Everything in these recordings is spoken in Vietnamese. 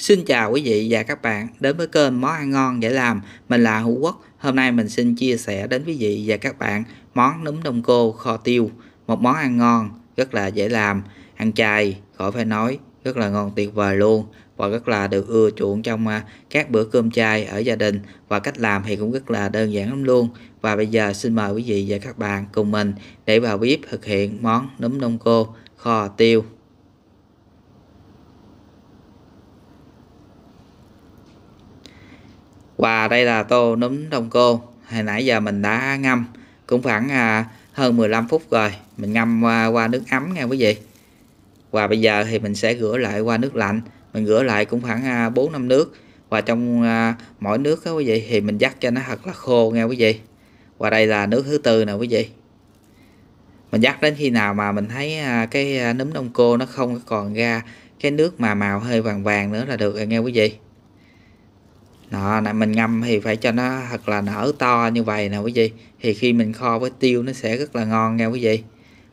Xin chào quý vị và các bạn đến với kênh Món ăn ngon dễ làm. Mình là Hữu Quốc. Hôm nay mình xin chia sẻ đến quý vị và các bạn món nấm đông cô kho tiêu. Một món ăn ngon, rất là dễ làm, ăn chay, khỏi phải nói, rất là ngon tuyệt vời luôn và rất là được ưa chuộng trong à, các bữa cơm chay ở gia đình và cách làm thì cũng rất là đơn giản lắm luôn. Và bây giờ xin mời quý vị và các bạn cùng mình để vào bếp thực hiện món nấm đông cô kho tiêu. Và đây là tô núm đông cô. Hồi nãy giờ mình đã ngâm cũng khoảng à, hơn 15 phút rồi. Mình ngâm qua, qua nước ấm nha quý vị. Và bây giờ thì mình sẽ rửa lại qua nước lạnh. Mình rửa lại cũng khoảng à, 4 năm nước. Và trong mỗi nước đó quý vị thì mình dắt cho nó thật là khô nha quý vị. Và đây là nước thứ tư nè quý vị. Mình dắt đến khi nào mà mình thấy cái nấm đông cô nó không còn ra cái nước mà màu hơi vàng vàng nữa là được rồi nghe quý vị đó này mình ngâm thì phải cho nó thật là nở to như vậy nè quý vị. Thì khi mình kho với tiêu nó sẽ rất là ngon nha quý vị.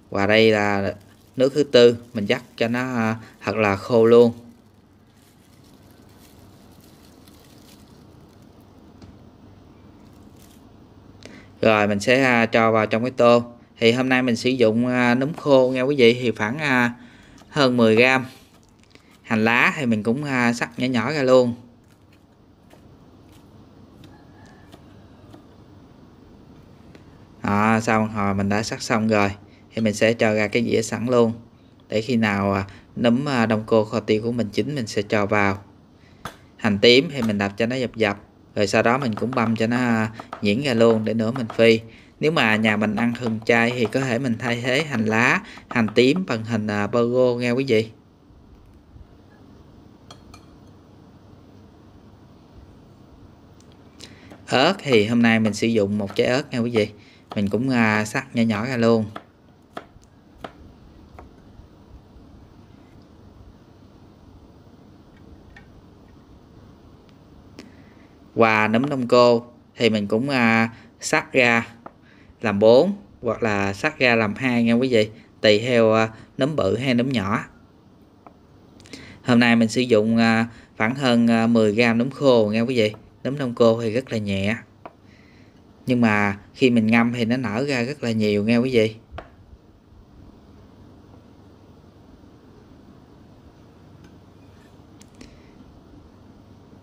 Và đây là nước thứ tư, mình dắt cho nó à, thật là khô luôn. Rồi, mình sẽ à, cho vào trong cái tô. Thì hôm nay mình sử dụng à, núm khô nha quý vị, thì khoảng hơn 10 gram. Hành lá thì mình cũng sắc nhỏ nhỏ ra luôn. Đó, sau một hồi mình đã sắc xong rồi. Thì mình sẽ cho ra cái dĩa sẵn luôn. Để khi nào à, nấm à, đông cô kho tiêu của mình chín mình sẽ cho vào. Hành tím thì mình đập cho nó dập dập rồi sau đó mình cũng băm cho nó à, nhuyễn ra luôn để nữa mình phi. Nếu mà nhà mình ăn thường chay thì có thể mình thay thế hành lá hành tím bằng hành burgo nghe quý vị. Ớt thì hôm nay mình sử dụng một trái ớt nha quý vị mình cũng à, uh, sắc nhỏ nhỏ ra luôn. Và nấm đông cô thì mình cũng à, uh, sắc ra làm 4 hoặc là sắc ra làm hai nha quý vị tùy theo uh, nấm bự hay nấm nhỏ. Hôm nay mình sử dụng uh, khoảng hơn uh, 10 gram nấm khô nha quý vị. Nấm đông cô thì rất là nhẹ nhưng mà khi mình ngâm thì nó nở ra rất là nhiều nghe quý vị.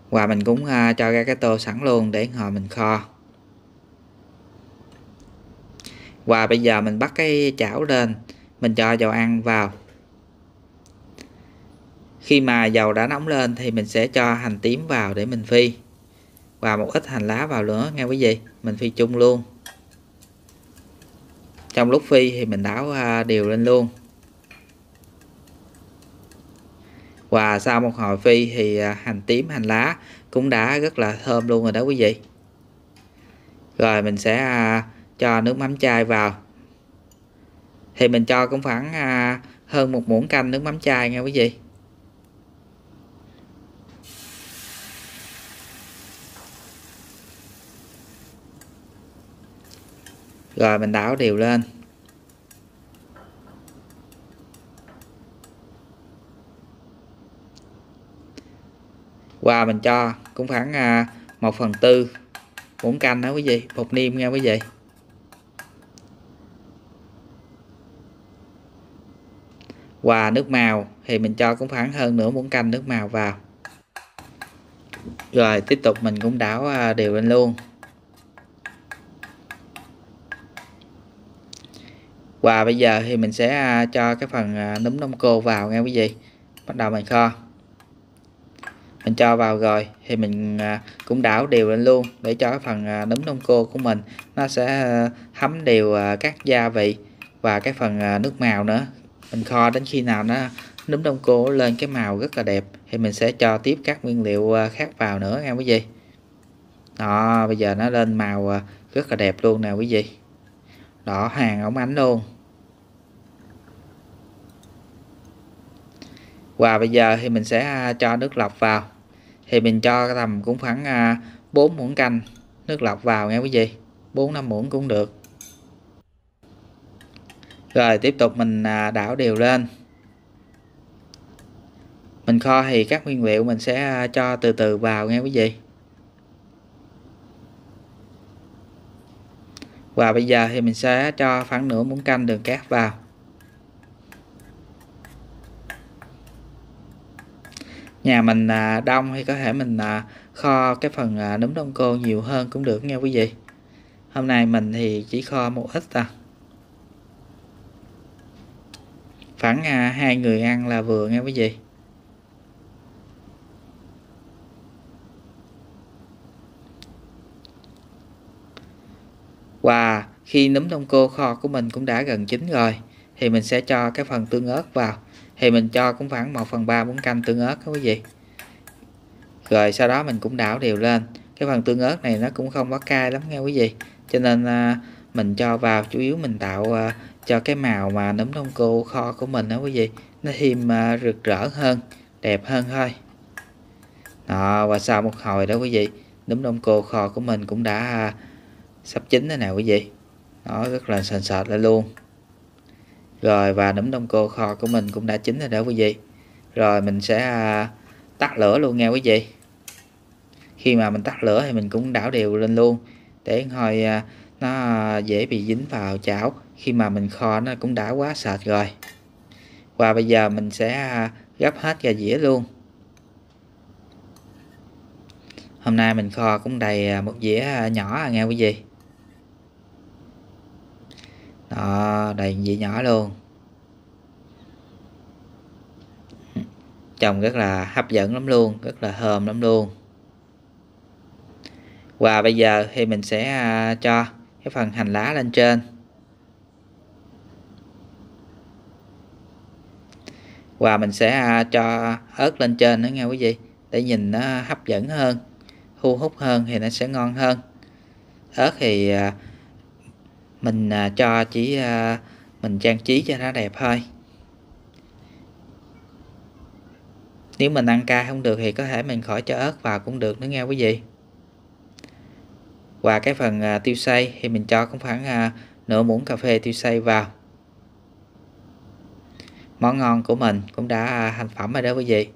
Và mình cũng uh, cho ra cái tô sẵn luôn để hồi mình kho. Và bây giờ mình bắt cái chảo lên mình cho dầu ăn vào. Khi mà dầu đã nóng lên thì mình sẽ cho hành tím vào để mình phi và một ít hành lá vào nữa nghe quý vị, mình phi chung luôn. Trong lúc phi thì mình đảo à, đều lên luôn. Và sau một hồi phi thì à, hành tím, hành lá cũng đã rất là thơm luôn rồi đó quý vị. Rồi mình sẽ à, cho nước mắm chai vào. Thì mình cho cũng khoảng hơn một muỗng canh nước mắm chai nha quý vị. Rồi mình đảo đều lên. Và mình cho cũng khoảng à, một phần tư. Muỗng canh đó quý vị? Bột niêm nha quý vị. Và nước màu thì mình cho cũng khoảng hơn nửa muỗng canh nước màu vào. Rồi tiếp tục mình cũng đảo à, đều lên luôn. Và bây giờ thì mình sẽ à, cho cái phần à, núm đông cô vào nghe quý vị. Bắt đầu mình kho. Mình cho vào rồi thì mình à, cũng đảo đều lên luôn để cho cái phần núm đông cô của mình nó sẽ thấm đều các gia vị và cái phần nước màu nữa. Mình kho đến khi nào nó núm đông cô lên cái màu rất là đẹp thì mình sẽ cho tiếp các nguyên liệu khác vào nữa nghe quý vị. Đó, bây giờ nó lên màu rất là đẹp luôn nè quý vị. Đỏ hàng ống ánh luôn. Và bây giờ thì mình sẽ à, cho nước lọc vào. Thì mình cho tầm cũng khoảng à, 4 muỗng canh nước lọc vào nghe quý vị. 4 5 muỗng cũng được. Rồi, tiếp tục mình à, đảo đều lên. Mình kho thì các nguyên liệu mình sẽ cho từ từ vào nghe quý vị. Và bây giờ thì mình sẽ cho khoảng nửa muỗng canh đường cát vào. Nhà mình à, đông thì có thể mình à, kho cái phần à, nấm đông cô nhiều hơn cũng được nha quý vị. Hôm nay mình thì chỉ kho một ít à. Khoảng hai người ăn là vừa nghe quý vị. Và khi nấm đông cô kho của mình cũng đã gần chín rồi thì mình sẽ cho cái phần tương ớt vào thì mình cho cũng khoảng 1 phần 3 muỗng canh tương ớt các quý vị. Rồi sau đó mình cũng đảo đều lên. Cái phần tương ớt này nó cũng không có cay lắm nghe quý vị. Cho nên à, mình cho vào chủ yếu mình tạo à, cho cái màu mà nấm đông cô kho của mình đó quý vị. Nó thêm à, rực rỡ hơn đẹp hơn thôi. Đó và sau một hồi đó quý vị nấm đông cô kho của mình cũng đã à, sắp chín rồi nè quý vị. Nó rất là sền sệt lại luôn rồi, và nấm đông cô kho của mình cũng đã chín rồi đó quý vị. Rồi, mình sẽ à, tắt lửa luôn nha quý vị. Khi mà mình tắt lửa thì mình cũng đảo đều lên luôn. Để hồi à, nó dễ bị dính vào chảo. Khi mà mình kho nó cũng đã quá sệt rồi. Và bây giờ mình sẽ à, gấp hết ra dĩa luôn. Hôm nay mình kho cũng đầy một dĩa nhỏ nha quý vị. Đầy dĩa nhỏ luôn. Trồng rất là hấp dẫn lắm luôn, rất là thơm lắm luôn. Và bây giờ thì mình sẽ à, cho cái phần hành lá lên trên. Và mình sẽ à, cho ớt lên trên nữa nha quý vị, để nhìn nó hấp dẫn hơn, thu hút hơn thì nó sẽ ngon hơn. Ớt thì à, mình à, cho chỉ à, mình trang trí cho nó đẹp thôi. Nếu mình ăn cay không được thì có thể mình khỏi cho ớt vào cũng được nữa nghe quý vị. Và cái phần à, tiêu xay thì mình cho cũng khoảng à, nửa muỗng cà phê tiêu xay vào. Món ngon của mình cũng đã à, thành phẩm rồi đó quý vị.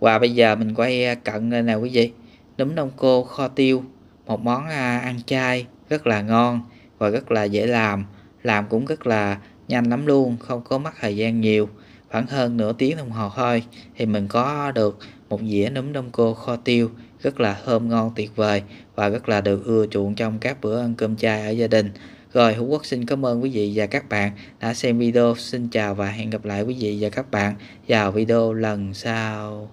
Và bây giờ mình quay à, cận lên nè quý vị. Núm đông cô kho tiêu một món à, ăn chay rất là ngon và rất là dễ làm. Làm cũng rất là nhanh lắm luôn, không có mất thời gian nhiều. Khoảng hơn nửa tiếng đồng hồ thôi, thì mình có được một dĩa nấm đông cô kho tiêu. Rất là thơm ngon, tuyệt vời, và rất là được ưa chuộng trong các bữa ăn cơm chay ở gia đình. Rồi, Hữu Quốc xin cảm ơn quý vị và các bạn đã xem video. Xin chào và hẹn gặp lại quý vị và các bạn vào video lần sau.